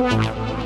Música